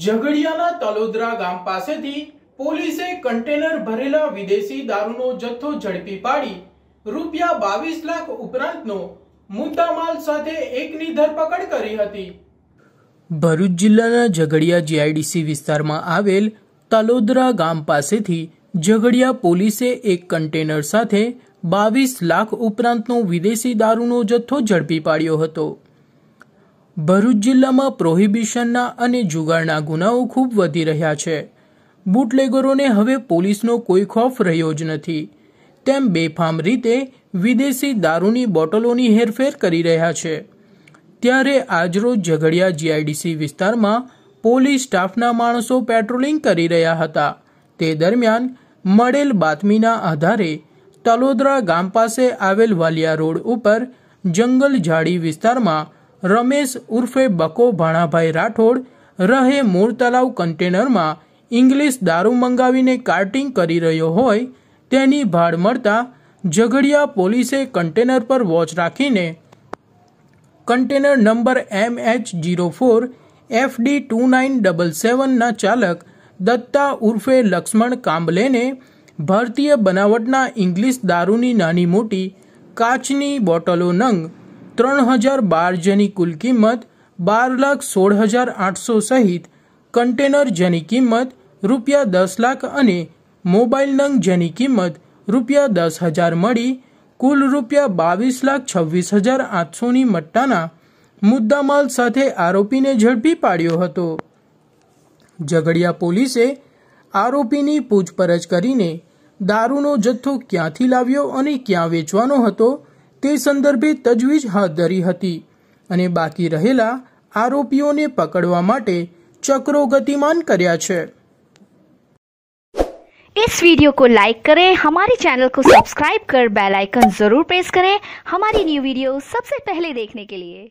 ઝઘડિયાના તલોદરા ગામ પાસેથી પોલીસે કન્ટેનર ભરેલા વિદેશી દારૂનો જથ્થો ઝડપી પાડી રૂપિયા બાવીસ લાખ ઉપરાંતનો મુદ્દામાલ સાથે એકની ધરપકડ કરી હતી. ભરૂચ જિલ્લાના ઝઘડિયા જીઆઈડીસી વિસ્તારમાં આવેલ તલોદરા ગામ પાસેથી ઝઘડિયા પોલીસે એક કન્ટેનર સાથે બાવીસ લાખ ઉપરાંતનો વિદેશી દારૂનો જથ્થો ઝડપી પાડ્યો હતો. ભરૂચ જિલ્લામાં પ્રોહિબિશનના અને જુગારના ગુનાઓ ખૂબ વધી રહ્યા છે. બુટલેગરોને હવે પોલીસનો કોઈ ખોફ રહ્યો જ નથી. તેમ બેફામ રીતે વિદેશી દારૂની બોટલોની હેરફેર કરી રહ્યા છે. ત્યારે આજરોજ ઝઘડિયા જીઆઈડીસી વિસ્તારમાં પોલીસ સ્ટાફના માણસો પેટ્રોલિંગ કરી રહ્યા હતા. તે દરમિયાન મળેલ બાતમીના આધારે તલોદરા ગામ પાસે આવેલ વાલિયા રોડ ઉપર જંગલ ઝાડી વિસ્તારમાં રમેશ ઉર્ફે બકો ભાણાભાઈ રાઠોડ રહે મૂળ તલાવ કન્ટેનરમાં ઇંગ્લિશ દારૂ મંગાવીને કાર્ટિંગ કરી રહ્યો હોય તેની ભાડ મળતા ઝઘડિયા પોલીસે કન્ટેનર પર વોચ રાખીને container number M H zero four FD two nine double સેવનના ચાલક દત્તા ઉર્ફે લક્ષ્મણ કાંબલેને ભારતીય બનાવટના ઇંગ્લિશ દારૂની નાની મોટી કાચની બોટલો નંગ ત્રણ હજાર બાર જેની કુલ કિંમત બાર લાખ સોળ હજાર આઠસો સહિત કન્ટેનર જેની કિંમત રૂપિયા દસ લાખ અને મોબાઈલ નંગ જેની કિંમત રૂપિયા દસ હજાર મળી કુલ રૂપિયા બાવીસ લાખ છવ્વીસ હજાર આઠસોની મટ્ટાના મુદ્દામાલ સાથે આરોપીને ઝડપી પાડ્યો હતો. ઝઘડિયા પોલીસે આરોપીની પૂછપરછ કરીને દારૂનો જથ્થો ક્યાંથી લાવ્યો અને ક્યાં વેચવાનો હતો તે સંદર્ભે તજવીજ હાથ ધરી હતી અને બાકી રહેલા આરોપીઓને પકડવા માટે ચક્રો ગતિમાન કર્યા છે इस वीडियो को लाइक करें हमारे चैनल को सब्सक्राइब कर बेल आइकन जरूर प्रेस करें हमारी न्यू वीडियो सबसे पहले देखने के लिए